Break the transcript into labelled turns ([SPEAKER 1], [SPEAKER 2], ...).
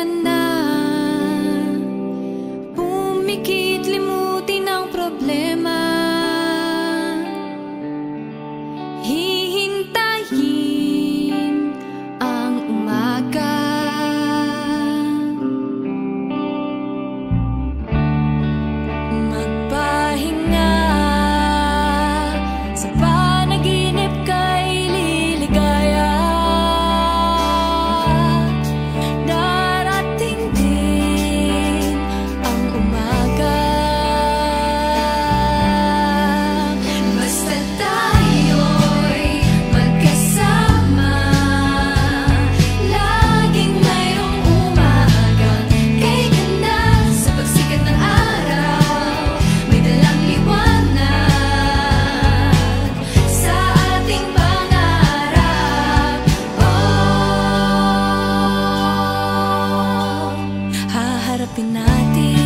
[SPEAKER 1] the night harapin natin.